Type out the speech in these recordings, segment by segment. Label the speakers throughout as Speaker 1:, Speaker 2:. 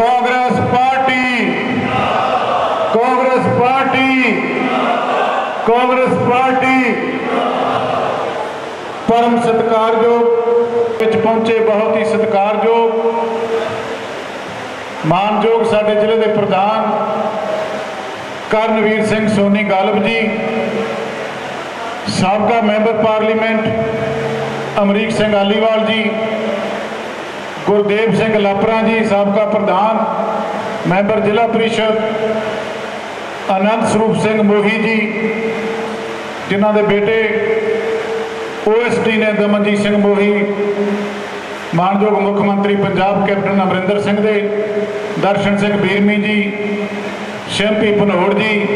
Speaker 1: Congress party. Congress party. Congress party. ਪਰਮ ਸਤਿਕਾਰਯੋਗ ਵਿੱਚ ਪਹੁੰਚੇ ਬਹੁਤ ਹੀ ਸਤਿਕਾਰਯੋਗ, ਮਾਨਯੋਗ ਸਾਡੇ ਜ਼ਿਲ੍ਹੇ ਦੇ ਪ੍ਰਧਾਨ ਕਰਨਵੀਰ ਸਿੰਘ ਸੋਨੀ ਗਾਲਬ ਜੀ, ਸਾਬਕਾ ਮੈਂਬਰ ਪਾਰਲੀਮੈਂਟ ਅਮਰੀਕ ਸਿੰਘ ਆਲੀਵਾਲ ਜੀ ਗੁਰਦੇਵ ਸਿੰਘ ਲਾਪਰਾ ਜੀ, ਸਾਬਕਾ ਪ੍ਰਧਾਨ, ਮੈਂਬਰ ਜ਼ਿਲ੍ਹਾ ਪ੍ਰੀਸ਼ਦ ਆਨੰਦ ਸਰੂਪ ਸਿੰਘ ਮੋਹੀ ਜੀ, ਜਿਨ੍ਹਾਂ ਦੇ ਬੇਟੇ ਓਐਸਡੀ ਨੇ ਦਮਨਜੀਤ ਸਿੰਘ ਮੋਹੀ, ਮਾਨਯੋਗ ਮੁੱਖ ਮੰਤਰੀ ਪੰਜਾਬ ਕੈਪਟਨ ਅਮਰਿੰਦਰ ਸਿੰਘ ਦੇ, ਦਰਸ਼ਨ ਸਿੰਘ ਬੀਰਮੀ ਜੀ, ਸ਼ੈਂਪੀ ਭਨੋੜ ਜੀ,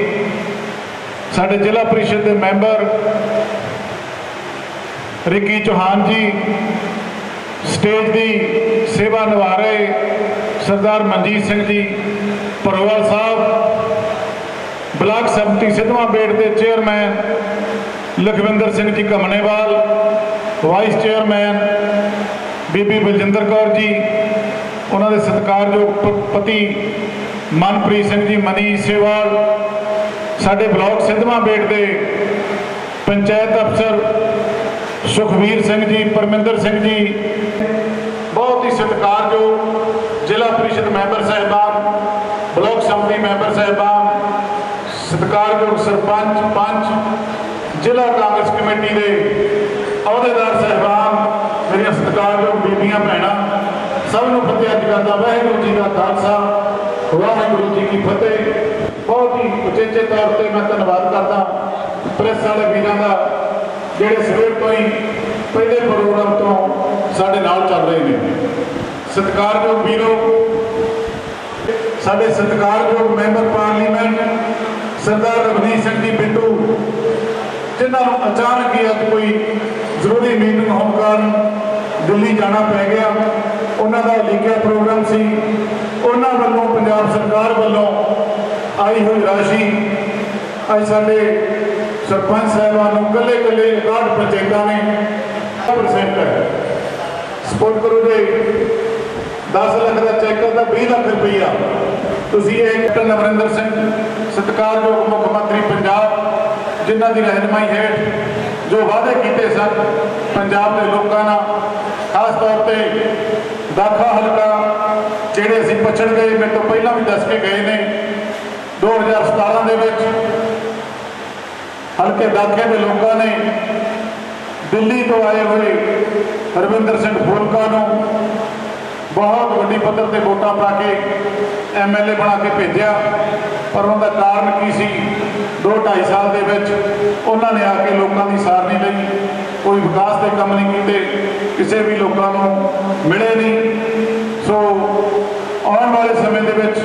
Speaker 1: ਸਾਡੇ ਜ਼ਿਲ੍ਹਾ ਪ੍ਰੀਸ਼ਦ ਦੇ ਮੈਂਬਰ, ਰਿੱਕੀ ਚੌਹਾਨ ਜੀ ਸਟੇਜ ਦੀ ਸੇਵਾ ਨਿਭਾ ਰਹੇ ਸਰਦਾਰ ਮਨਜੀਤ ਸਿੰਘ ਜੀ ਪਰਵਾਲ ਸਾਹਿਬ, ਬਲਾਕ ਸੰਮਤੀ ਸਿੱਧਵਾਂ ਬੇਟ ਦੇ chairman Lakhwinder Singh ji ਕਮਨੇਵਾਲ vice chairman ਬੀਬੀ ਬਲਜਿੰਦਰ ਕੌਰ ਜੀ, ਉਹਨਾਂ ਦੇ ਸਤਿਕਾਰਯੋਗ ਪਤੀ ਮਨਪ੍ਰੀਤ ਸਿੰਘ ਜੀ, ਮਨੀ ਸੇਵਾਲ, ਸਾਡੇ ਬਲਾਕ ਸਿੱਧਵਾਂ ਬੇਟ ਦੇ ਪੰਚਾਇਤ ਅਫਸਰ ਸੁਖਵੀਰ ਸਿੰਘ ਜੀ, ਪਰਮਿੰਦਰ ਸਿੰਘ ਜੀ ਸਤਿਕਾਰਯੋਗ ਜ਼ਿਲ੍ਹਾ ਪ੍ਰੀਸ਼ਦ ਮੈਂਬਰ ਸਾਹਿਬਾਨ ਬਲਾਕ ਸੰਮਤੀ ਮੈਂਬਰ ਸਾਹਿਬਾਨ ਸਤਿਕਾਰਯੋਗ ਸਰਪੰਚ, ਪੰਚ, ਜ਼ਿਲ੍ਹਾ ਕਾਂਗਰਸ ਕਮੇਟੀ ਦੇ ਅਹੁਦੇਦਾਰ ਸਾਹਿਬਾਨ ਮੇਰੀਆਂ ਸਤਿਕਾਰਯੋਗ ਬੀਬੀਆਂ, ਭੈਣਾਂ। ਸਭ ਨੂੰ ਫਤਿਹ ਅੱਜ ਕਰਦਾ ਵਾਹਿਗੁਰੂ ਜੀ ਦਾ ਖਾਲਸਾ, ਵਾਹਿਗੁਰੂ ਜੀ ਕੀ ਫਤਿਹ। ਬਹੁਤ ਹੀ ਉਚੇਚੇ ਤੌਰ ਤੇ ਮੈਂ ਧੰਨਵਾਦ ਕਰਦਾ ਪ੍ਰੈਸ ਵਾਲੇ ਵੀਰਾਂ ਦਾ, ਜਿਹੜੇ ਸਵੇਰ ਤੋਂ ਹੀ ਪਹਿਲੇ ਪ੍ਰੋਗਰਾਮ ਤੋਂ ਸਾਡੇ ਨਾਲ ਚੱਲ ਰਹੇ ਨੇ। ਸਤਿਕਾਰਯੋਗ ਵੀਰੋ, ਸਾਡੇ ਸਤਿਕਾਰਯੋਗ ਮੈਂਬਰ ਪਾਰਲੀਮੈਂਟ ਸਰਦਾਰ ਰਵਨੀਤ ਸਿੰਘ ਜੀ ਬਿੱਟੂ ਜਿਨ੍ਹਾਂ ਨੂੰ ਅਚਾਨਕ ਹੀ ਅੱਜ ਕੋਈ ਜ਼ਰੂਰੀ ਮੀਟਿੰਗ ਹੋਣ ਕਾਰਨ ਦਿੱਲੀ ਜਾਣਾ ਪੈ ਗਿਆ। ਉਹਨਾਂ ਦਾ ਲਿਖਿਆ ਪ੍ਰੋਗਰਾਮ ਸੀ। ਉਹਨਾਂ ਵੱਲੋਂ ਪੰਜਾਬ ਸਰਕਾਰ ਵੱਲੋਂ ਆਈ ਹੋਈ ਰਾਸ਼ੀ, ਅੱਜ ਸਾਡੇ ਸਰਪੰਚ ਸਾਹਿਬਾਨ ਨੂੰ ਕੱਲੇ ਕੱਲੇ 61 ਪੰਚਾਇਤਾਂ ਨੇ 100% ਹੈ। ਸਪੋਰਟ ਕਰੋ ਜੀ। 10 ਲੱਖ ਦਾ ਚੈੱਕ ਦਾ 20 ਲੱਖ ਰੁਪਈਆ। ਤੁਸੀਂ ਇਹ ਕੈਪਟਨ ਅਮਰਿੰਦਰ ਸਿੰਘ, ਸਤਿਕਾਰਯੋਗ ਮੁੱਖ ਮੰਤਰੀ ਪੰਜਾਬ, ਜਿਨ੍ਹਾਂ ਦੀ ਰਹਿਨਮਾਈ ਹੇਠ ਜੋ ਵਾਅਦੇ ਕੀਤੇ ਸਨ ਪੰਜਾਬ ਦੇ ਲੋਕਾਂ ਨਾਲ, ਖਾਸ ਤੌਰ ਤੇ ਦਾਖਾ ਹਲਕਾ ਜਿਹੜੇ ਅਸੀਂ ਪਛੜ ਗਏ, ਮੇਰੇ ਤੋਂ ਪਹਿਲਾਂ ਵੀ ਦੱਸ ਕੇ ਗਏ ਨੇ। 2017 ਦੇ ਵਿੱਚ ਹਲਕੇ ਦਾਖੇ ਦੇ ਲੋਕਾਂ ਨੇ ਦਿੱਲੀ ਤੋਂ ਆਏ ਹੋਏ ਰਵਿੰਦਰ ਸਿੰਘ ਫੂਲਕਾ ਨੂੰ ਬਹੁਤ ਵੱਡੀ ਪੱਧਰ ਤੇ ਵੋਟਾਂ ਪਾ ਕੇ ਐਮਐਲਏ ਬਣਾ ਕੇ ਭੇਜਿਆ, ਪਰ ਉਹਦਾ ਕਾਰਨ ਕੀ ਸੀ? 2.5 ਸਾਲ ਦੇ ਵਿੱਚ ਉਹਨਾਂ ਨੇ ਆ ਕੇ ਲੋਕਾਂ ਦੀ ਸਾਰ ਨਹੀਂ ਲਈ, ਕੋਈ ਵਿਕਾਸ ਦੇ ਕੰਮ ਨਹੀਂ ਕੀਤੇ, ਕਿਸੇ ਵੀ ਲੋਕਾਂ ਨੂੰ ਮਿਲੇ ਨਹੀਂ। ਸੋ ਆਉਣ ਵਾਲੇ ਸਮੇਂ ਦੇ ਵਿੱਚ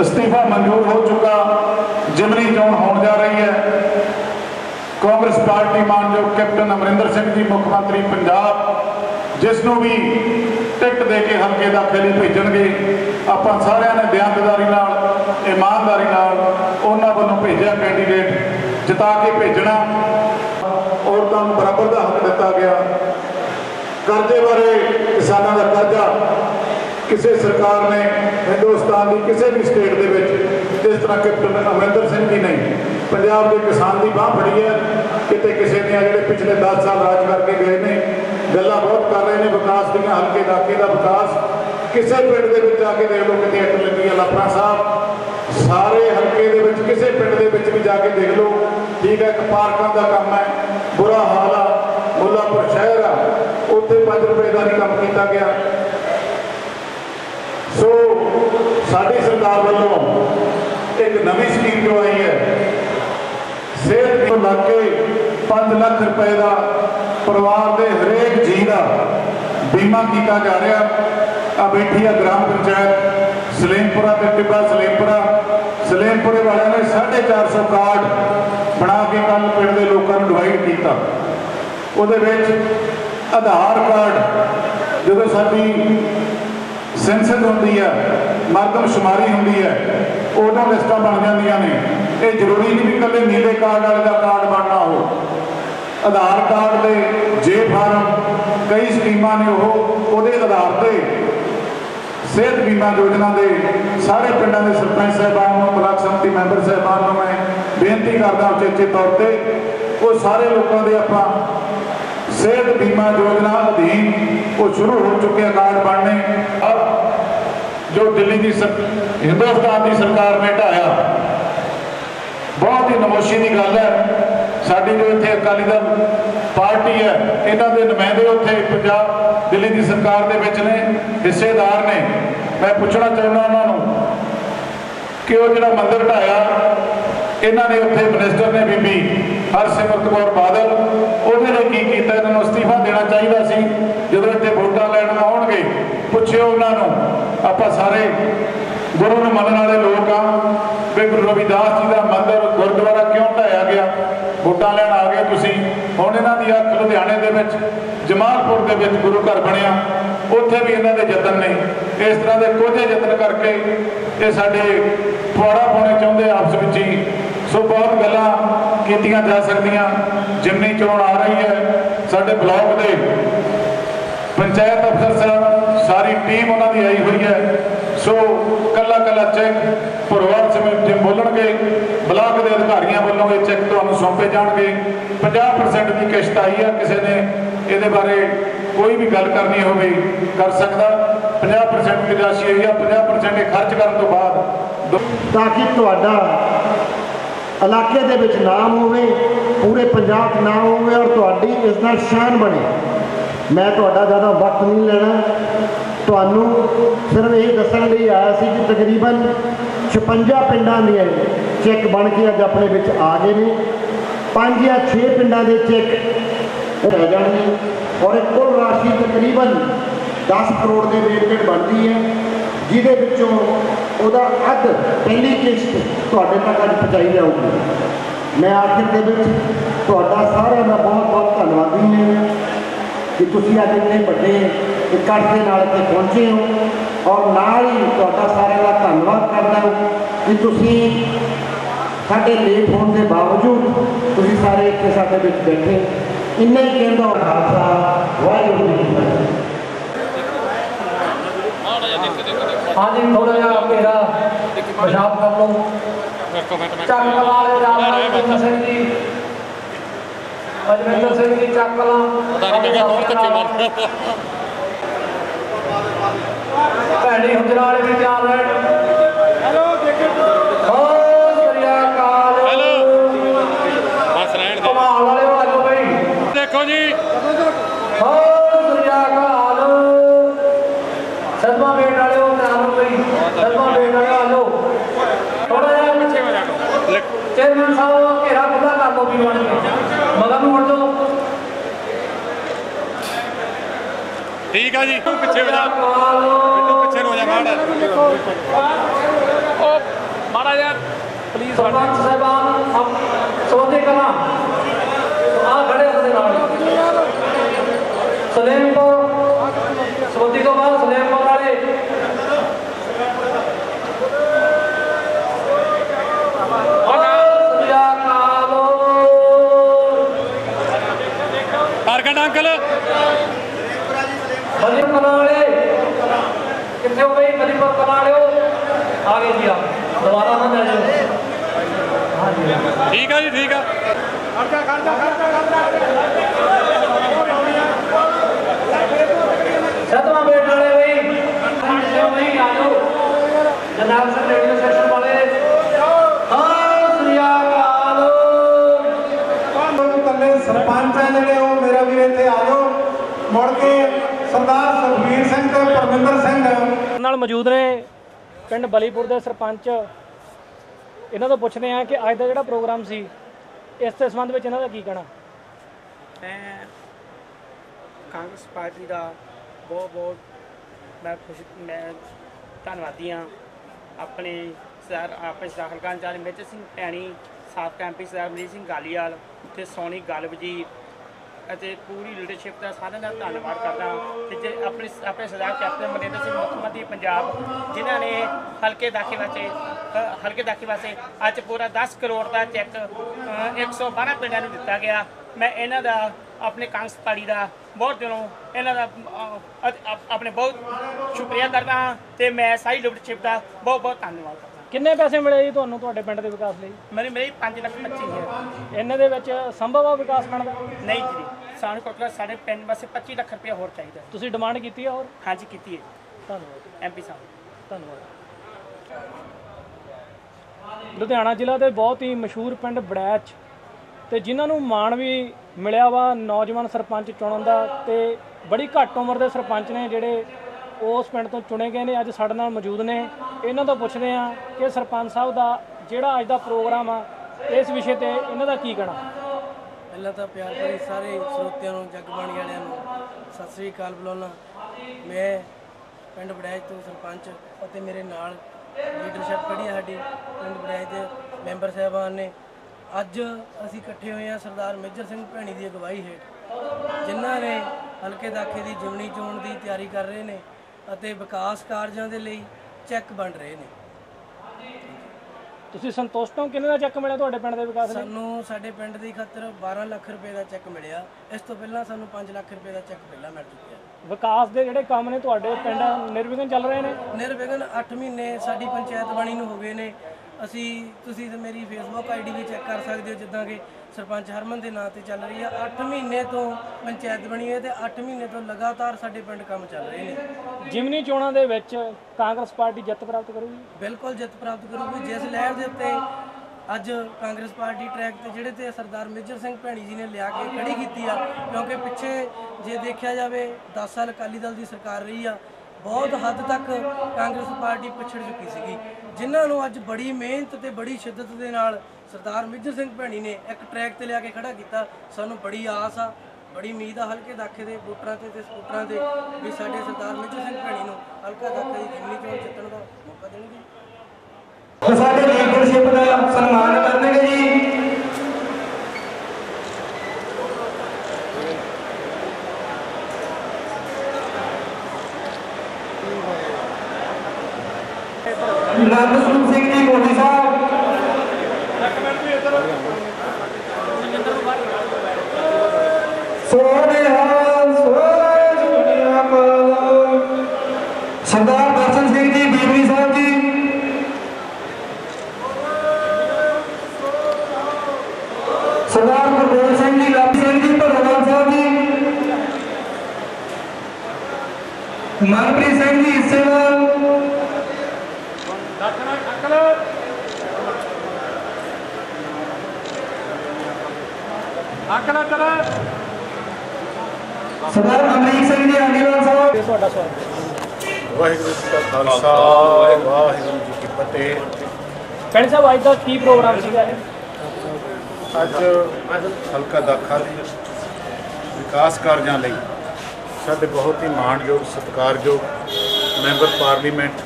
Speaker 1: ਅਸਤੀਫਾ ਮਨਜ਼ੂਰ ਹੋ ਚੁੱਕਾ, ਜਿਮਨੀ ਚੋਣ ਹੋਣ ਜਾ ਰਹੀ ਹੈ। ਕਾਂਗਰਸ ਪਾਰਟੀ ਮਾਨਯੋਗ ਕੈਪਟਨ ਅਮਰਿੰਦਰ ਸਿੰਘ ਜੀ, ਮੁੱਖ ਮੰਤਰੀ ਪੰਜਾਬ, ਜਿਸ ਨੂੰ ਵੀ ਟਿਕਟ ਦੇ ਕੇ ਹਲਕੇ ਦਾਖਲੇ ਲਈ ਭੇਜਣਗੇ, ਆਪਾਂ ਸਾਰਿਆਂ ਨੇ ਦਿਆਂਤਦਾਰੀ ਨਾਲ, ਇਮਾਨਦਾਰੀ ਨਾਲ ਉਹਨਾਂ ਵੱਲੋਂ ਭੇਜਿਆ ਕੈਂਡੀਡੇਟ ਜਿਤਾ ਕੇ ਭੇਜਣਾ। ਔਰਤਾਂ ਨੂੰ ਬਰਾਬਰ ਦਾ ਹੱਕ ਦਿੱਤਾ ਗਿਆ। ਕਰਜ਼ੇ ਬਾਰੇ ਕਿਸਾਨਾਂ ਦਾ ਕਰਜ਼ਾ ਕਿਸੇ ਸਰਕਾਰ ਨੇ ਹਿੰਦੁਸਤਾਨ ਦੀ ਕਿਸੇ ਵੀ ਸਟੇਟ ਦੇ ਵਿੱਚ ਜਿਸ ਤਰ੍ਹਾਂ ਕੈਪਟਨ ਅਮਰਿੰਦਰ ਸਿੰਘ ਜੀ ਨਹੀਂ। ਪੰਜਾਬ ਦੇ ਕਿਸਾਨ ਦੀ ਬਾਹ ਫੜੀ ਹੈ। ਕਿਤੇ ਕਿਸੇ ਨੇ ਜਿਹੜੇ ਪਿਛਲੇ 10 ਸਾਲ ਰਾਜ ਕਰਕੇ ਗਏ ਨੇ, ਗੱਲਾਂ ਬਹੁਤ ਕਰ ਰਹੇ ਨੇ, ਵਿਕਾਸ ਦੀਆਂ ਹਲਕੇ ਦਾਕੇ ਦਾ ਵਿਕਾਸ। ਕਿਸੇ ਪਿੰਡ ਦੇ ਵਿੱਚ ਆ ਕੇ ਦੇਖ ਲਓ ਕਿਤੇ ਅੱਟ ਲੱਗੀ ਹੈ ਲਾਪਰਾ ਸਾਹਿਬ। ਸਾਰੇ ਹਲਕੇ ਦੇ ਵਿੱਚ, ਕਿਸੇ ਪਿੰਡ ਦੇ ਵਿੱਚ ਵੀ ਜਾ ਕੇ ਦੇਖ ਲਓ। ਠੀਕ ਹੈ, ਇੱਕ ਪਾਰਕਾਂ ਦਾ ਕੰਮ ਹੈ, ਬੁਰਾ ਹਾਲ ਆ। ਮੁੱਲਾਪੁਰ ਸ਼ਹਿਰ ਆ, ਉੱਥੇ 5 ਰੁਪਏ ਦਾ ਨਹੀਂ ਕੰਮ ਕੀਤਾ ਗਿਆ। ਸੋ, ਸਾਡੀ ਸਰਕਾਰ ਵੱਲੋਂ ਇੱਕ ਨਵੀਂ ਸਕੀਮ ਜੋ ਆਈ ਹੈ ਸਿਹਤ ਤੋਂ ਲੱਗ ਕੇ 5 ਲੱਖ ਰੁਪਏ ਦਾ ਪਰਿਵਾਰ ਦੇ ਹਰੇਕ ਜੀ ਦਾ ਬੀਮਾ ਕੀਤਾ ਜਾ ਰਿਹਾ। ਆ ਬੈਠੀ ਆ ਗ੍ਰਾਮ ਪੰਚਾਇਤ, ਸਲੇਮਪੁਰਾ ਤੇ ਟਿੱਬਾ ਸਲੇਮਪੁਰਾ। ਸਲੇਮਪੁਰੇ ਵਾਲਿਆਂ ਨੇ 450 ਕਾਰਡ ਬਣਾ ਕੇ ਕੱਲ ਪਿੰਡ ਦੇ ਲੋਕਾਂ ਨੂੰ ਡਿਵਾਈਡ ਕੀਤਾ। ਉਹਦੇ ਵਿੱਚ ਆਧਾਰ ਕਾਰਡ, ਜਦੋਂ ਸਾਡੀ ਸੈਂਸਸ ਹੁੰਦੀ ਹੈ ਮਰਦਮਸ਼ੁਮਾਰੀ ਹੁੰਦੀ ਹੈ ਉਹਨਾਂ ਲਿਸਟਾਂ ਬਣ ਜਾਂਦੀਆਂ ਨੇ। ਇਹ ਜ਼ਰੂਰੀ ਨਹੀਂ ਵੀ ਇਕੱਲੇ ਨੀਲੇ ਕਾਰਡ ਵਾਲੇ ਦਾ ਕਾਰਡ ਬਣਨਾ ਹੋ। ਆਧਾਰ ਕਾਰਡ ਦੇ ਜੇ ਫਾਰਮ, ਕਈ ਸਕੀਮਾਂ ਨੇ ਉਹ, ਉਹਦੇ ਆਧਾਰ ਤੇ ਸਿਹਤ ਬੀਮਾ ਯੋਜਨਾ ਦੇ ਸਾਰੇ ਪਿੰਡਾਂ ਦੇ ਸਰਪੰਚ ਸਾਹਿਬਾਨ ਨੂੰ, ਬਲਾਕ ਸੰਮਤੀ ਮੈਂਬਰ ਸਾਹਿਬਾਨ ਨੂੰ ਮੈਂ ਬੇਨਤੀ ਕਰਦਾ ਉਚੇਚੇ ਤੌਰ ਤੇ, ਉਹ ਸਾਰੇ ਲੋਕਾਂ ਦੇ ਆਪਾਂ ਸਿਹਤ ਬੀਮਾ ਯੋਜਨਾ ਅਧੀਨ ਉਹ ਸ਼ੁਰੂ ਹੋ ਚੁੱਕੇ ਕਾਰਡ ਬਣਨੇ। ਔਰ ਜੋ ਦਿੱਲੀ ਦੀ ਸਰ- ਹਿੰਦੁਸਤਾਨ ਦੀ ਸਰਕਾਰ ਨੇ ਢਾਇਆ ਬਹੁਤ ਹੀ ਨਮੋਸ਼ੀ ਦੀ ਗੱਲ ਹੈ। ਸਾਡੀ ਜੋ ਇੱਥੇ ਅਕਾਲੀ ਦਲ ਪਾਰਟੀ ਹੈ, ਇਹਨਾਂ ਦੇ ਨੁਮਾਇੰਦੇ ਉੱਥੇ ਪੰਜਾਬ, ਦਿੱਲੀ ਦੀ ਸਰਕਾਰ ਦੇ ਵਿੱਚ ਨੇ, ਹਿੱਸੇਦਾਰ ਨੇ। ਮੈਂ ਪੁੱਛਣਾ ਚਾਹੁੰਦਾ ਉਹਨਾਂ ਨੂੰ ਕਿ ਉਹ ਜਿਹੜਾ ਮੰਦਰ ਢਾਇਆ, ਇਹਨਾਂ ਨੇ ਉੱਥੇ ਮਿਨਿਸਟਰ ਨੇ ਬੀਬੀ ਹਰਸਿਮਰਤ ਕੌਰ ਬਾਦਲ, ਉਹਦੇ ਲਈ ਕੀ ਕੀਤਾ? ਇਹਨਾਂ ਨੂੰ ਅਸਤੀਫਾ ਦੇਣਾ ਚਾਹੀਦਾ ਸੀ। ਜਦੋਂ ਇੱਥੇ ਵੋਟਾਂ ਲੈਣ ਆਉਣਗੇ, ਪੁੱਛਿਓ ਉਹਨਾਂ ਨੂੰ। ਆਪਾਂ ਸਾਰੇ ਗੁਰੂ ਨੂੰ ਮੰਨਣ ਵਾਲੇ ਲੋਕ ਆ। ਵੀ ਗੁਰੂ ਰਵਿਦਾਸ ਜੀ ਦਾ ਮੰਦਿਰ ਗੁਰਦੁਆਰਾ ਕਿਉਂ ਢਾਇਆ ਗਿਆ? ਵੋਟਾਂ ਲੈਣ ਆ ਗਏ ਤੁਸੀਂ। ਹੁਣ ਇਹਨਾਂ ਦੀ ਅੱਖ ਲੁਧਿਆਣੇ ਦੇ ਵਿੱਚ, ਜਮਾਲਪੁਰ ਦੇ ਵਿੱਚ ਗੁਰੂ ਘਰ ਬਣਿਆ। ਉੱਥੇ ਵੀ ਇਹਨਾਂ ਦੇ ਯਤਨ ਨੇ। ਇਸ ਤਰ੍ਹਾਂ ਦੇ ਕੋਝੇ ਯਤਨ ਕਰਕੇ ਇਹ ਸਾਡੇ ਫੁਆੜਾ ਪਾਉਣੇ ਚਾਹੁੰਦੇ ਆਪਸ ਵਿੱਚ ਹੀ। ਸੋ ਬਹੁਤ ਗੱਲਾਂ ਕੀਤੀਆਂ ਜਾ ਸਕਦੀਆਂ। ਜਿਮਨੀ ਚੋਣ ਆ ਰਹੀ ਹੈ, ਸਾਡੇ ਬਲਾਕ ਦੇ ਪੰਚਾਇਤ ਅਫਸਰ ਸਾਹਿਬ, ਸਾਰੀ ਟੀਮ ਉਹਨਾਂ ਦੀ ਆਈ ਹੋਈ ਹੈ। ਸੋ ਕੱਲਾ ਕੱਲਾ ਚੈੱਕ ਪਰਿਵਾਰ ਸਮੇਤ ਜੇ ਬੋਲਣਗੇ, ਬਲਾਕ ਦੇ ਅਧਿਕਾਰੀਆਂ ਵੱਲੋਂ ਇਹ ਚੈੱਕ ਤੁਹਾਨੂੰ ਸੌਂਪੇ ਜਾਣਗੇ। 50% ਦੀ ਕਿਸ਼ਤ ਆਈ ਆ ਕਿਸੇ ਨੇ, ਇਹਦੇ ਬਾਰੇ ਕੋਈ ਵੀ ਗੱਲ ਕਰਨੀ ਹੋਵੇ, ਕਰ ਸਕਦਾ। 50% ਦੀ ਰਾਸ਼ੀ ਆਈ ਆ 50% ਇਹ ਖਰਚ ਕਰਨ ਤੋਂ ਬਾਅਦ ਦੋ-
Speaker 2: ਤਾਂ ਕਿ ਤੁਹਾਡਾ ਇਲਾਕੇ ਦੇ ਵਿੱਚ ਨਾਮ ਹੋਵੇ, ਪੂਰੇ ਪੰਜਾਬ 'ਚ ਨਾਮ ਹੋਵੇ ਔਰ ਤੁਹਾਡੀ ਇਸ ਨਾਲ ਸ਼ਾਨ ਬਣੇ। ਮੈਂ ਤੁਹਾਡਾ ਜ਼ਿਆਦਾ ਵਕਤ ਨਹੀਂ ਲੈਣਾ। ਤੁਹਾਨੂੰ ਸਿਰਫ ਇਹ ਦੱਸਣ ਲਈ ਆਇਆ ਸੀ ਕਿ ਤਕਰੀਬਨ 56 ਪਿੰਡਾਂ ਦੀਆਂ ਚੈੱਕ ਬਣ ਕੇ ਅੱਜ ਆਪਣੇ ਵਿੱਚ ਆ ਗਏ ਨੇ। ਪੰਜ ਜਾਂ 6 ਪਿੰਡਾਂ ਦੇ ਚੈੱਕ ਰਹਿ ਜਾਣਗੇ ਔਰ ਇਹ ਕੁੱਲ ਰਾਸ਼ੀ ਤਕਰੀਬਨ 10 ਕਰੋੜ ਦੇ ਨੇੜੇ ਬਣਦੀ ਹੈ, ਜਿਹਦੇ ਵਿੱਚੋਂ ਉਹਦਾ ਅੱਧ ਪਹਿਲੀ ਕਿਸ਼ਤ ਤੁਹਾਡੇ ਤੱਕ ਅੱਜ ਪਹੁੰਚਾਈ ਜਾਊਗੀ। ਮੈਂ ਆਖਿਰ ਦੇ ਵਿੱਚ ਤੁਹਾਡਾ ਸਾਰਿਆਂ ਦਾ ਬਹੁਤ ਬਹੁਤ ਧੰਨਵਾਦੀ ਹਾਂ। ਕਿ ਤੁਸੀਂ ਅੱਜ ਇੰਨੇ ਵੱਡੇ ਇਕੱਠ ਦੇ ਨਾਲ ਇੱਥੇ ਪਹੁੰਚੇ ਹੋ ਔਰ ਨਾਲ ਹੀ ਤੁਹਾਡਾ ਸਾਰਿਆਂ ਦਾ ਧੰਨਵਾਦ ਕਰਦਾ ਹਾਂ ਕਿ ਤੁਸੀਂ ਸਾਡੇ ਲੇਟ ਹੋਣ ਦੇ ਬਾਵਜੂਦ ਤੁਸੀਂ ਸਾਰੇ ਇੱਥੇ ਸਾਡੇ ਵਿੱਚ ਬੈਠੇ ਇੰਨਾ ਹੀ ਕਹਿੰਦਾ ਹਾਂ ਖਾਲਸਾ ਵਾਹਿਗੁਰੂ ਜੀ ਕੀ ਫਤਿਹ।
Speaker 3: ਹਾਂਜੀ ਥੋੜਾ ਜਿਹਾ ਮੇਰਾ ਪਿਸ਼ਾਬ ਕਰ ਲਓ। ਚੱਕ ਵਾਲੇ ਰਾਮ ਸਿੰਘ ਜੀ। ਅਜਿੰਦਰ ਸਿੰਘ ਜੀ ਚੱਕ ਲਾ।
Speaker 4: ਪਤਾ ਨਹੀਂ ਮੈਂ ਕੌਣ ਧੱਕੇ ਮਾਰ
Speaker 3: ਭੈਣੀ ਹੁਜਰਾ ਵਾਲੇ ਵੀ ਚਾਲ ਲੈਣ ਹੈਲੋ ਦੇਖੋ। ਸ੍ਰੀ ਅਕਾਲ।
Speaker 4: ਹੈਲੋ। ਬਸ ਰਹਿਣ ਦੇ
Speaker 3: ਕਮਾਲ ਵਾਲੇ ਵਾਲੋ ਬਈ।
Speaker 4: ਦੇਖੋ ਜੀ।
Speaker 3: ਹੋ ਸ੍ਰੀ ਅਕਾਲ। ਸਦਮਾ ਬੇਟ ਵਾਲਿਓ ਰੱਖੋ ਬਈ। ਸਦਮਾ ਬੇਟ ਵਾਲਿਓ ਥੋੜਾ ਜਿਹਾ ਪਿੱਛੇ ਹੋ ਜਾ। ਚੇਅਰਮੈਨ ਸਾਹਿਬ ਘੇਰਾ ਖੁੱਲਾ ਕਰ ਲਓ ਵੀ ਬਣ ਕੇ। ਮਗਰ ਨੂੰ ਮੁੜ ਜਾਓ।
Speaker 4: ਠੀਕ ਆ ਜੀ ਤੂੰ ਪਿੱਛੇ ਹੋ ਜਾ ਤੂੰ ਪਿੱਛੇ ਹੋ ਜਾ ਮਾੜਾ ਉਹ ਮਾੜਾ ਯਾਰ ਪਲੀਜ਼
Speaker 3: ਸਰਪੰਚ ਸਾਹਿਬਾਨ ਆਪ ਸੋਧੇ ਕਲਾ। ਆ ਖੜੇ ਉਹਦੇ ਨਾਲ। ਸਲੇਮਪੁਰ। ਸੋਧੀ ਤੋਂ ਬਾਅਦ ਸਲੇਮਪੁਰ
Speaker 4: ਟਾਰਗੇਟ ਅੰਕਲ
Speaker 3: ਬਲੀ ਕਲਾ ਵਾਲੇ। ਕਿੱਥੇ ਹੋ ਗਈ ਬਲੀਪੁਰ ਕਲਾ ਵਾਲਿਓ ਆ ਗਏ ਜੀ ਆ ਦੁਬਾਰਾ ਨਾ ਲੈ ਜਾਓ। ਹਾਂਜੀ।
Speaker 4: ਠੀਕ ਆ ਜੀ ਠੀਕ ਆ।
Speaker 3: ਸਤਵਾਂ ਬੇਟ ਵਾਲੇ ਬਈ। ਸਾਡੇ ਬਈ ਆ ਜਾਓ। ਜਨਾਬ ਸਿੰਘ ਰੇਡੀਓ
Speaker 5: ਮੁੜ ਕੇ ਸਰਦਾਰ ਸੁਖਬੀਰ ਸਿੰਘ ਤੇ ਪਰਮਿੰਦਰ ਸਿੰਘ
Speaker 6: ਨਾਲ ਮੌਜੂਦ ਨੇ ਪਿੰਡ ਬਲੀਪੁਰ ਦੇ ਸਰਪੰਚ। ਇਹਨਾਂ ਤੋਂ ਪੁੱਛਦੇ ਆ ਕਿ ਅੱਜ ਦਾ ਜਿਹੜਾ ਪ੍ਰੋਗਰਾਮ ਸੀ ਇਸ ਦੇ ਸੰਬੰਧ ਵਿੱਚ ਇਹਨਾਂ ਦਾ ਕੀ ਕਹਿਣਾ?
Speaker 7: ਮੈਂ ਕਾਂਗਰਸ ਪਾਰਟੀ ਦਾ ਬਹੁਤ ਬਹੁਤ ਮੈਂ ਖੁਸ਼ ਮੈਂ ਧੰਨਵਾਦੀ ਹਾਂ। ਆਪਣੇ ਸਰ ਆਪਣੇ ਦਾਖਲ ਕਰਨ ਚਾਲੇ ਮੇਜਰ ਸਿੰਘ ਭੈਣੀ ਸਾਬਕਾ ਐਮਪੀ ਸਰਦਾਰ ਮਨੀਤ ਸਿੰਘ ਗਾਲੀਵਾਲ ਤੇ ਸੋਨੀ ਗਲਬ ਜੀ ਅਤੇ ਪੂਰੀ ਲੀਡਰਸ਼ਿਪ ਦਾ ਸਾਰਿਆਂ ਦਾ ਧੰਨਵਾਦ ਕਰਦਾ ਹਾਂ ਤੇ ਜੇ ਆਪਣੇ ਆਪਣੇ ਸਰਦਾਰ ਕੈਪਟਨ ਅਮਰਿੰਦਰ ਸਿੰਘ ਮੁੱਖ ਮੰਤਰੀ ਪੰਜਾਬ ਜਿਨ੍ਹਾਂ ਨੇ ਹਲਕੇ ਦਾਖੇ ਵਾਸਤੇ ਹਲਕੇ ਦਾਖੇ ਵਾਸਤੇ ਅੱਜ ਪੂਰਾ 10 ਕਰੋੜ ਦਾ ਚੈੱਕ ਅ, 112 ਪਿੰਡਾਂ ਨੂੰ ਦਿੱਤਾ ਗਿਆ। ਮੈਂ ਇਹਨਾਂ ਦਾ ਆਪਣੇ ਕਾਂਗਰਸ ਪਾਰਟੀ ਦਾ ਬਹੁਤ ਦਿਲੋਂ ਇਹਨਾਂ ਦਾ ਆਪਣੇ ਬਹੁਤ ਸ਼ੁਕਰੀਆ ਕਰਦਾ ਹਾਂ ਤੇ ਮੈਂ ਸਾਰੀ ਲੀਡਰਸ਼ਿਪ ਦਾ ਬਹੁਤ ਬਹੁਤ ਧੰਨਵਾਦ
Speaker 6: ਕਿੰਨੇ ਪੈਸੇ ਮਿਲੇ ਜੀ ਤੁਹਾਨੂੰ ਤੁਹਾਡੇ ਪਿੰਡ ਦੇ ਵਿਕਾਸ ਲਈ?
Speaker 7: ਮੇਰੀ ਮੇਰੀ 5 ਲੱਖ 25 ਹੈ
Speaker 6: ਇਹਨਾਂ ਦੇ ਵਿੱਚ ਸੰਭਵ ਆ ਵਿਕਾਸ ਪਿੰਡ ਦਾ?
Speaker 7: ਨਹੀਂ ਜੀ ਸਾਨੂੰ ਕੋਟਲਾ ਸਾਡੇ ਪਿੰਡ ਵਾਸਤੇ 25 ਲੱਖ ਰੁਪਏ ਹੋਰ ਚਾਹੀਦਾ ਹੈ।
Speaker 6: ਤੁਸੀਂ ਡਿਮਾਂਡ ਕੀਤੀ ਆ ਹੋਰ?
Speaker 7: ਹਾਂਜੀ ਕੀਤੀ ਹੈ
Speaker 6: ਧੰਨਵਾਦ।
Speaker 7: ਐਮਪੀ ਸਾਹਿਬ।
Speaker 6: ਧੰਨਵਾਦ। ਲੁਧਿਆਣਾ ਜ਼ਿਲ੍ਹਾ ਦੇ ਬਹੁਤ ਹੀ ਮਸ਼ਹੂਰ ਪਿੰਡ ਬੜੈਚ ਤੇ ਜਿਨ੍ਹਾਂ ਨੂੰ ਮਾਣ ਵੀ ਮਿਲਿਆ ਵਾ ਨੌਜਵਾਨ ਸਰਪੰਚ ਚੁਣਨ ਦਾ ਤੇ ਬੜੀ ਘੱਟ ਉਮਰ ਦੇ ਸਰਪੰਚ ਨੇ ਜਿਹੜੇ ਉਸ ਪਿੰਡ ਤੋਂ ਚੁਣੇ ਗਏ ਨੇ, ਅੱਜ ਸਾਡੇ ਨਾਲ ਮੌਜੂਦ ਨੇ। ਇਹਨਾਂ ਤੋਂ ਪੁੱਛਦੇ ਆ ਕਿ ਸਰਪੰਚ ਸਾਹਿਬ ਦਾ ਜਿਹੜਾ ਅੱਜ ਦਾ ਪ੍ਰੋਗਰਾਮ ਆ, ਇਸ ਵਿਸ਼ੇ ਤੇ ਇਹਨਾਂ ਦਾ ਕੀ ਕਹਿਣਾ?
Speaker 8: ਪਹਿਲਾਂ ਤਾਂ ਪਿਆਰ ਭਰੀ ਸਾਰੇ ਸਰੋਤਿਆਂ ਨੂੰ, ਜਗਬਾਣੀ ਵਾਲਿਆਂ ਨੂੰ ਸਤਿ ਸ੍ਰੀ ਅਕਾਲ ਬੁਲਾਉਣਾ। ਮੈਂ ਪਿੰਡ ਬੜੈਜ ਤੋਂ ਸਰਪੰਚ ਅਤੇ ਮੇਰੇ ਨਾਲ ਲੀਡਰਸ਼ਿਪ ਖੜੀ ਹੈ ਸਾਡੀ? ਪਿੰਡ ਬੜੈਜ ਦੇ ਮੈਂਬਰ ਸਾਹਿਬਾਨ ਨੇ। ਅੱਜ ਅਸੀਂ ਇਕੱਠੇ ਹੋਏ ਹਾਂ ਸਰਦਾਰ ਮੇਜਰ ਸਿੰਘ ਭੈਣੀ ਦੀ ਅਗਵਾਈ ਹੇਠ। ਜਿਨ੍ਹਾਂ ਨੇ ਹਲਕੇ ਦਾਖੇ ਦੀ ਜਿਮਣੀ ਚੋਣ ਦੀ ਤਿਆਰੀ ਕਰ ਰਹੇ ਨੇ। ਅਤੇ ਵਿਕਾਸ ਕਾਰਜਾਂ ਦੇ ਲਈ ਚੈੱਕ ਬਣ ਰਹੇ ਨੇ।
Speaker 6: ਤੁਸੀਂ ਸੰਤੁਸ਼ਟ ਹੋ ਕਿੰਨੇ ਦਾ ਚੱਕ ਮਿਲਿਆ ਤੁਹਾਡੇ ਪਿੰਡ ਦੇ ਵਿਕਾਸ ਲਈ?
Speaker 8: ਸਾਨੂੰ ਸਾਡੇ ਪਿੰਡ ਦੀ ਖਾਤਰ 12 ਲੱਖ ਰੁਪਏ ਦਾ ਚੈੱਕ ਮਿਲਿਆ। ਇਸ ਤੋਂ ਪਹਿਲਾਂ ਸਾਨੂੰ 5 ਲੱਖ ਰੁਪਏ ਦਾ ਚੈੱਕ ਪਹਿਲਾਂ ਮਿਲ ਚੁੱਕਿਆ।
Speaker 6: ਵਿਕਾਸ ਦੇ ਜਿਹੜੇ ਕੰਮ ਨੇ ਤੁਹਾਡੇ ਪਿੰਡ ਨਿਰਵਿਘਨ ਚੱਲ ਰਹੇ ਨੇ?
Speaker 8: ਨਿਰਵਿਘਨ 8 ਮਹੀਨੇ ਸਾਡੀ ਪੰਚਾਇਤ ਬਣੀ ਨੂੰ ਹੋ ਗਏ ਨੇ। ਅਸੀਂ ਤੁਸੀਂ ਤੇ ਮੇਰੀ ਫੇਸਬੁੱਕ ਆਈਡੀ ਵੀ ਚੈੱਕ ਕਰ ਸਕਦੇ ਹੋ ਜਿੱਦਾਂ ਕਿ ਸਰਪੰਚ ਹਰਮਨ ਦੇ ਨਾਂ ਤੇ ਚੱਲ ਰਹੀ ਆ। 8 ਮਹੀਨੇ ਤੋਂ ਪੰਚਾਇਤ ਬਣੀ ਹੈ ਤੇ 8 ਮਹੀਨੇ ਤੋਂ ਲਗਾਤਾਰ ਸਾਡੇ ਪਿੰਡ ਕੰਮ ਚੱਲ ਰਹੇ ਨੇ।
Speaker 6: ਜਿਮਨੀ ਚੋਣਾਂ ਦੇ ਵਿੱਚ ਕਾਂਗਰਸ ਪਾਰਟੀ ਜਿੱਤ ਪ੍ਰਾਪਤ ਕਰੂਗੀ?
Speaker 8: ਬਿਲਕੁਲ ਜਿੱਤ ਪ੍ਰਾਪਤ ਕਰੂਗੀ। ਜਿਸ ਲਹਿਰ ਦੇ ਉੱਤੇ ਅੱਜ ਕਾਂਗਰਸ ਪਾਰਟੀ ਟਰੈਕ ਤੇ ਜਿਹੜੇ ਤੇ ਸਰਦਾਰ ਮੇਜਰ ਸਿੰਘ ਭੈਣੀ ਜੀ ਨੇ ਲਿਆ ਕੇ ਖੜੀ ਕੀਤੀ ਆ ਕਿਉਂਕਿ ਪਿੱਛੇ ਜੇ ਦੇਖਿਆ ਜਾਵੇ 10 ਸਾਲ ਅਕਾਲੀ ਦਲ ਦੀ ਸਰਕਾਰ ਰਹੀ ਆ ਬਹੁਤ ਹੱਦ ਤੱਕ ਕਾਂਗਰਸ ਪਾਰਟੀ ਪਿਛੜ ਚੁੱਕੀ ਸੀਗੀ। ਜਿਨ੍ਹਾਂ ਨੂੰ ਅੱਜ ਬੜੀ ਮਿਹਨਤ ਤੇ ਬੜੀ ਸ਼ਿੱਦਤ ਦੇ ਨਾਲ ਸਰਦਾਰ ਮੇਜਰ ਸਿੰਘ ਭੈਣੀ ਨੇ ਇੱਕ ਟਰੈਕ ਤੇ ਲਿਆ ਕੇ ਖੜਾ ਕੀਤਾ, ਸਾਨੂੰ ਬੜੀ ਆਸ ਆ, ਬੜੀ ਉਮੀਦ ਆ ਹਲਕੇ ਦਾਖੇ ਦੇ ਵੋਟਰਾਂ ਤੇ ਤੇ ਸਪੋਰਟਰਾਂ ਤੇ ਵੀ ਸਾਡੇ ਸਰਦਾਰ ਮੇਜਰ ਸਿੰਘ ਭੈਣੀ ਨੂੰ ਹਲਕਾ ਦਾਖੇ ਦੀ ਜਿੰਨੀ ਚੋਣ ਜਿੱਤਣ ਦਾ ਮੌਕਾ ਦੇਣਗੇ।
Speaker 5: ਸਾਡੇ ਲੀਡਰਸ਼ਿਪ ਦਾ ਸਨਮਾਨ ਨੰਦ ਸਰੂਪ ਸਿੰਘ ਜੀ, ਮੋਦੀ ਸਾਹਿਬ। ਸੋਨੇ ਹਾਲ ਸੋਏ ਦੁਨੀਆ ਪਾਲੋ। ਸਰਦਾਰ ਦਰਸ਼ਨ ਸਿੰਘ ਜੀ, ਬੀਬੀ ਸਾਹਿਬ ਜੀ। ਸਰਦਾਰ ਗੁਰਦੇਵ ਸਿੰਘ ਜੀ ਲਾਪੀ ਸਿੰਘ ਜੀ, ਭਗਵਾਨ ਸਾਹਿਬ ਜੀ। ਮਨਪ੍ਰੀਤ ਸਿੰਘ ਜੀ ਹਿੱਸੇਵਾਲ ਸਰਦਾਰ ਅਮਰੀਕ ਸਿੰਘ ਜੀ ਆਂਡੀਵਾਲ ਸਾਹਿਬ।
Speaker 6: ਇਹ ਤੁਹਾਡਾ ਸਵਾਲ
Speaker 1: ਵਾਹਿਗੁਰੂ ਜੀ ਕਾ ਖਾਲਸਾ ਵਾਹਿਗੁਰੂ ਜੀ ਕੀ ਫਤਿਹ।
Speaker 6: ਪਿੰਡ ਸਾਹਿਬ ਅੱਜ ਦਾ ਕੀ ਪ੍ਰੋਗਰਾਮ ਸੀਗਾ ਇਹ?
Speaker 1: ਅੱਜ ਹਲਕਾ ਦਾਖਾ ਦੇ ਵਿਕਾਸ ਕਾਰਜਾਂ ਲਈ ਸਾਡੇ ਬਹੁਤ ਹੀ ਮਾਣਯੋਗ ਸਤਿਕਾਰਯੋਗ ਮੈਂਬਰ ਪਾਰਲੀਮੈਂਟ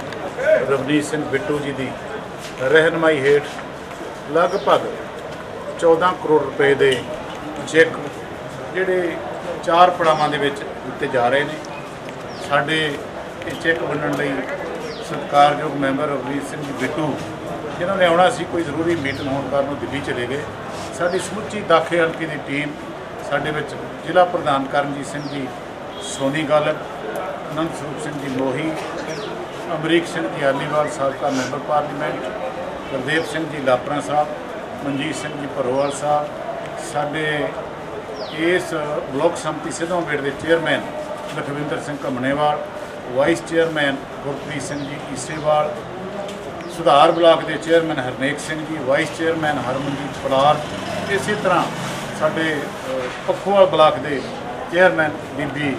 Speaker 1: ਰਵਨੀਤ ਸਿੰਘ ਬਿੱਟੂ ਜੀ ਦੀ ਰਹਿਨਮਾਈ ਹੇਠ ਲਗਭਗ 14 ਕਰੋੜ ਰੁਪਏ ਦੇ ਚੈੱਕ ਜਿਹੜੇ ਚਾਰ ਪੜਾਵਾਂ ਦੇ ਵਿੱਚ ਦਿੱਤੇ ਜਾ ਰਹੇ ਨੇ। ਸਾਡੇ ਇਹ ਚੈੱਕ ਵੰਡਣ ਲਈ ਸਤਿਕਾਰਯੋਗ ਮੈਂਬਰ ਰਵਨੀਤ ਸਿੰਘ ਜੀ ਬਿੱਟੂ, ਜਿਨ੍ਹਾਂ ਨੇ ਆਉਣਾ ਸੀ ਕੋਈ ਜ਼ਰੂਰੀ ਮੀਟਿੰਗ ਹੋਣ ਕਾਰਨ ਉਹ ਦਿੱਲੀ ਚਲੇ ਗਏ। ਸਾਡੀ ਸਮੁੱਚੀ ਦਾਖੇ ਹਲਕੇ ਦੀ ਟੀਮ ਸਾਡੇ ਵਿੱਚ ਜ਼ਿਲ੍ਹਾ ਪ੍ਰਧਾਨ ਕਰਨਜੀਤ ਸਿੰਘ ਜੀ, ਸੋਨੀ ਗਾਲਬ ਅਨੰਦ ਸਰੂਪ ਸਿੰਘ ਜੀ ਮੋਹੀ ਅਮਰੀਕ ਸਿੰਘ ਜੀ ਆਲੀਵਾਲ ਸਾਬਕਾ ਮੈਂਬਰ ਪਾਰਲੀਮੈਂਟ, ਗੁਰਦੇਵ ਸਿੰਘ ਜੀ ਲਾਪਰਾ ਸਾਹਿਬ, ਮਨਜੀਤ ਸਿੰਘ ਜੀ ਭਰੋਵਾਲ ਸਾਹਿਬ ਸਾਡੇ ਇਸ ਬਲਾਕ ਸੰਮਤੀ ਸਿੱਧਵਾਂ ਦੇ chairman Lakhwinder Singh Ghamnewal vice chairman Gurpreet Singh ji Isewal Sudhar block ਦੇ chairman Harnek Singh ji vice chairman Harmanjeet ਪੜਾਰ ਇਸੇ ਤਰ੍ਹਾਂ ਸਾਡੇ ਅ, ਪੱਖੋਵਾਲ ਬਲਾਕ ਦੇ chairman Bibi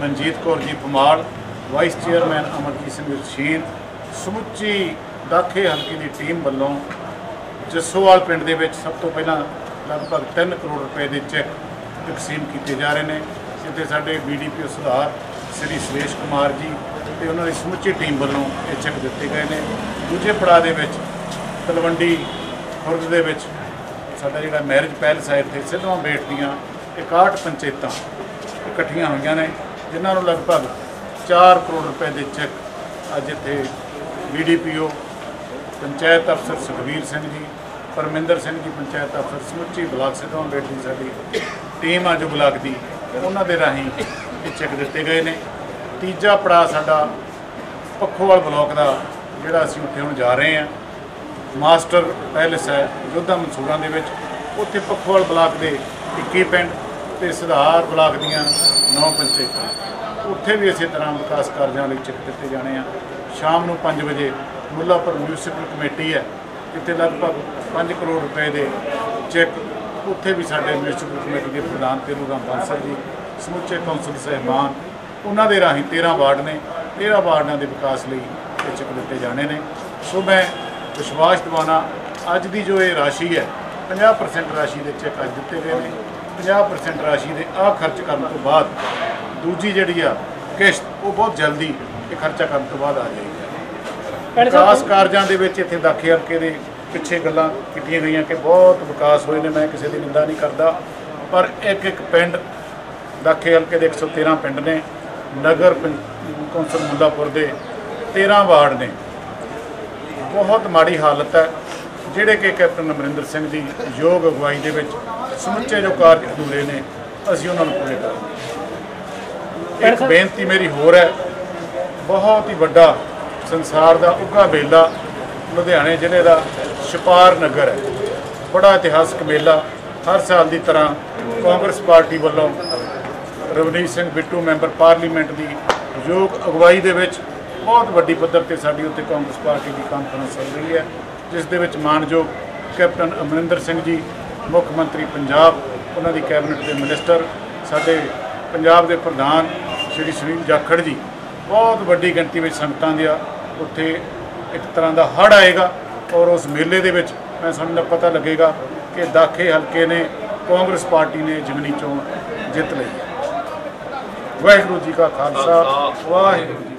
Speaker 1: Manjit Kaur ji Pamal vice chairman Amarjit Singh Rashid ਸਮੁੱਚੀ ਦਾਖੇ ਹਲਕੇ ਦੀ ਟੀਮ ਵੱਲੋਂ ਜੱਸੋਵਾਲ ਪਿੰਡ ਦੇ ਵਿੱਚ ਸਭ ਤੋਂ ਪਹਿਲਾਂ ਲਗਭਗ 3 ਕਰੋੜ ਰੁਪਏ ਦੇ ਚੈੱਕ ਤਕਸੀਮ ਕੀਤੇ ਜਾ ਰਹੇ ਨੇ। ਜਿੱਥੇ ਸਾਡੇ ਬੀਡੀਪੀਓ ਸੁਧਾਰ, ਸ੍ਰੀ ਸੁਰੇਸ਼ ਕੁਮਾਰ ਜੀ ਤੇ ਉਹਨਾਂ ਦੀ ਸਮੁੱਚੀ ਟੀਮ ਵੱਲੋਂ ਇਹ ਚੈੱਕ ਦਿੱਤੇ ਗਏ ਨੇ। ਦੂਜੇ ਪੜਾਅ ਦੇ ਵਿੱਚ ਤਲਵੰਡੀ ਖੁਰਦ ਦੇ ਵਿੱਚ ਸਾਡਾ ਜਿਹੜਾ ਮੈਰਿਜ ਪੈਲਸ ਹੈ ਇੱਥੇ ਸਿੱਧਵਾਂ ਬੇਟ ਦੀਆਂ 61 ਪੰਚਾਇਤਾਂ ਇਕੱਠੀਆਂ ਹੋਈਆਂ ਨੇ, ਜਿਨ੍ਹਾਂ ਨੂੰ ਲਗਭਗ 4 ਕਰੋੜ ਰੁਪਏ ਦੇ ਚੈੱਕ ਅੱਜ ਇੱਥੇ ਬੀਡੀਪੀਓ ਪੰਚਾਇਤ ਅਫਸਰ ਸੁਖਵੀਰ ਸਿੰਘ ਜੀ ਪਰਮਿੰਦਰ ਸਿੰਘ ਜੀ ਪੰਚਾਇਤ ਅਫਸਰ ਸਮੁੱਚੀ ਬਲਾਕ ਸਿੱਧਵਾਂ ਬੇਟ ਦੀ ਸਾਡੀ ਟੀਮ ਆ ਜੋ ਬਲਾਕ ਦੀ, ਉਹਨਾਂ ਦੇ ਰਾਹੀਂ ਇਹ ਚੈੱਕ ਦਿੱਤੇ ਗਏ ਨੇ। ਤੀਜਾ ਪੜਾਅ ਸਾਡਾ ਪੱਖੋਵਾਲ ਬਲਾਕ ਦਾ, ਜਿਹੜਾ ਅਸੀਂ ਉੱਥੇ ਹੁਣ ਜਾ ਰਹੇ ਹਾਂ। ਮਾਸਟਰ ਪੈਲੇਸ ਹੈ ਯੋਧਾ ਮਨਸੂਰਾਂ ਦੇ ਵਿੱਚ। ਉੱਥੇ ਪੱਖੋਵਾਲ ਬਲਾਕ ਦੇ 21 ਪਿੰਡ ਤੇ ਸੁਧਾਰ ਬਲਾਕ ਦੀਆਂ 9 ਪੰਚਾਇਤਾਂ। ਉੱਥੇ ਵੀ ਇਸੇ ਤਰ੍ਹਾਂ ਵਿਕਾਸ ਕਾਰਜਾਂ ਲਈ ਚੈੱਕ ਦਿੱਤੇ ਜਾਣੇ ਆ। ਸ਼ਾਮ ਨੂੰ 5 ਵਜੇ ਮੁੱਲਾਪੁਰ ਮਿਊਨਿਸਪਲ ਕਮੇਟੀ ਹੈ। ਜਿੱਥੇ ਲਗਭਗ 5 ਕਰੋੜ ਰੁਪਏ ਦੇ ਚੈੱਕ ਉੱਥੇ ਵੀ ਸਾਡੇ ਮਿਊਨਿਸਪਲ ਕਮੇਟੀ ਦੇ ਪ੍ਰਧਾਨ ਤੇਰੂ ਰਾਮ ਬਾਂਸਲ ਜੀ, ਸਮੁੱਚੇ ਕੌਂਸਲ ਸਹਿਬਾਨ, ਉਹਨਾਂ ਦੇ ਰਾਹੀਂ 13 ਵਾਰਡ ਨੇ। 13 ਵਾਰਡਾਂ ਦੇ ਵਿਕਾਸ ਲਈ ਇਹ ਚੈੱਕ ਦਿੱਤੇ ਜਾਣੇ ਨੇ। ਸੋ ਮੈਂ ਵਿਸ਼ਵਾਸ ਦਿਵਾਉਣਾ, ਅੱਜ ਦੀ ਜੋ ਇਹ ਰਾਸ਼ੀ ਹੈ 50% ਰਾਸ਼ੀ ਦੇ ਚੈੱਕ ਅੱਜ ਦਿੱਤੇ ਗਏ ਨੇ। 50% ਰਾਸ਼ੀ ਦੇ ਆ ਖਰਚ ਕਰਨ ਤੋਂ ਬਾਅਦ ਦੂਜੀ ਜਿਹੜੀ ਆ ਕਿਸ਼ਤ, ਉਹ ਬਹੁਤ ਜਲਦੀ ਇਹ ਖਰਚਾ ਕਰਨ ਤੋਂ ਬਾਅਦ ਆ ਜਾਏਗੀ। ਵਿਕਾਸ ਕਾਰਜਾਂ ਦੇ ਵਿੱਚ ਇੱਥੇ ਦਾਖੇ ਹਲਕੇ ਦੇ ਪਿੱਛੇ ਗੱਲਾਂ ਕੀਤੀਆਂ ਗਈਆਂ ਕਿ ਬਹੁਤ ਵਿਕਾਸ ਹੋਏ ਨੇ ਮੈਂ ਕਿਸੇ ਦੀ ਨਿੰਦਾ ਨਹੀਂ ਕਰਦਾ। ਪਰ ਇੱਕ ਇੱਕ ਪਿੰਡ ਦਾਖੇ ਹਲਕੇ ਦੇ 113 ਪਿੰਡ ਨੇ ਨਗਰ ਕੌਂਸਲ ਮੁੱਲਾਪੁਰ ਦੇ 13 ਵਾਰਡ ਨੇ। ਬਹੁਤ ਮਾੜੀ ਹਾਲਤ ਹੈ ਜਿਹੜੇ ਕਿ ਕੈਪਟਨ ਅਮਰਿੰਦਰ ਸਿੰਘ ਦੀ ਯੋਗ ਅਗਵਾਈ ਦੇ ਵਿੱਚ ਸਮੁੱਚੇ ਜੋ ਕਾਰਜ ਅਧੂਰੇ ਨੇ ਅਸੀਂ ਉਹਨਾਂ ਨੂੰ ਪੂਰੇ ਕਰਾਂਗੇ। ਇੱਕ ਬੇਨਤੀ ਮੇਰੀ ਹੋਰ ਹੈ ਬਹੁਤ ਹੀ ਵੱਡਾ ਸੰਸਾਰ ਦਾ ਉੱਘਾ ਮੇਲਾ ਲੁਧਿਆਣੇ ਜ਼ਿਲ੍ਹੇ ਦਾ ਛਪਾਰ ਨਗਰ ਹੈ। ਬੜਾ ਇਤਿਹਾਸਕ ਮੇਲਾ ਹਰ ਸਾਲ ਦੀ ਤਰ੍ਹਾਂ ਕਾਂਗਰਸ ਪਾਰਟੀ ਵੱਲੋਂ ਰਵਨੀਤ ਸਿੰਘ ਬਿੱਟੂ ਮੈਂਬਰ ਪਾਰਲੀਮੈਂਟ ਦੀ ਯੋਗ ਅਗਵਾਈ ਦੇ ਵਿੱਚ ਬਹੁਤ ਵੱਡੀ ਪੱਧਰ ਤੇ ਸਾਡੀ ਉੱਤੇ ਕਾਂਗਰਸ ਪਾਰਟੀ ਦੀ ਕਾਨਫਰੰਸ ਚੱਲ ਰਹੀ ਹੈ। ਜਿਸ ਦੇ ਵਿੱਚ ਮਾਨਯੋਗ ਕੈਪਟਨ ਅਮਰਿੰਦਰ ਸਿੰਘ ਜੀ, ਮੁੱਖ ਮੰਤਰੀ ਪੰਜਾਬ, ਉਹਨਾਂ ਦੀ ਕੈਬਨਿਟ ਦੇ ਮਿਨਿਸਟਰ, ਸਾਡੇ ਪੰਜਾਬ ਦੇ ਪ੍ਰਧਾਨ ਸ਼੍ਰੀ ਸੁਨੀਲ ਜਾਖੜ ਜੀ, ਬਹੁਤ ਵੱਡੀ ਗਿਣਤੀ ਵਿੱਚ ਸੰਗਤਾਂ ਦਾ ਉੱਥੇ ਇੱਕ ਤਰ੍ਹਾਂ ਦਾ ਹੜ ਆਏਗਾ ਔਰ ਉਸ ਮੇਲੇ ਦੇ ਵਿੱਚ ਮੈਂ ਸਾਨੂੰ ਪਤਾ ਲੱਗੇਗਾ ਕਿ ਦਾਖੇ ਹਲਕੇ ਨੇ ਕਾਂਗਰਸ ਪਾਰਟੀ ਨੇ ਜਿਮਨੀ ਚੋਣ ਜਿੱਤ ਲਈ ਵਾਹਿਗੁਰੂ ਜੀ ਕਾ ਖਾਲਸਾ ਵਾਹਿਗੁਰੂ।